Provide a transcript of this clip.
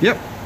Yep.